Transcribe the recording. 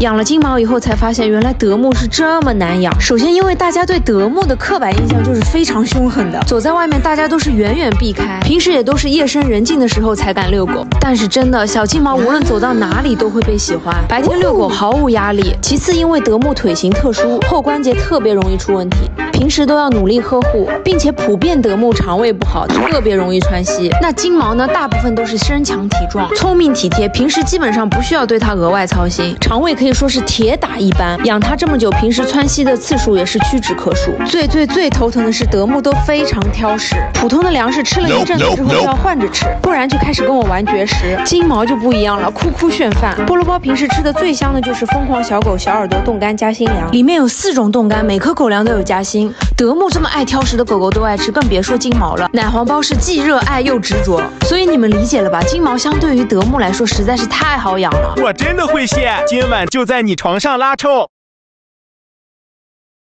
养了金毛以后才发现，原来德牧是这么难养。首先，因为大家对德牧的刻板印象就是非常凶狠的，走在外面大家都是远远避开，平时也都是夜深人静的时候才敢遛狗。但是真的，小金毛无论走到哪里都会被喜欢，白天遛狗毫无压力。其次，因为德牧腿型特殊，后关节特别容易出问题。平时都要努力呵护，并且普遍德牧肠胃不好，特别容易窜稀。那金毛呢？大部分都是身强体壮，聪明体贴，平时基本上不需要对它额外操心。肠胃可以说是铁打一般，养它这么久，平时窜稀的次数也是屈指可数。最最最头疼的是德牧都非常挑食，普通的粮食吃了一阵子之后就要换着吃，不然就开始跟我玩绝食。金毛就不一样了，酷酷炫饭。菠萝包平时吃的最香的就是疯狂小狗小耳朵冻干夹心粮，里面有四种冻干，每颗狗粮都有夹心。德牧这么爱挑食的狗狗都爱吃，更别说金毛了。奶黄包是既热爱又执着，所以你们理解了吧？金毛相对于德牧来说实在是太好养了。我真的会谢，今晚就在你床上拉臭。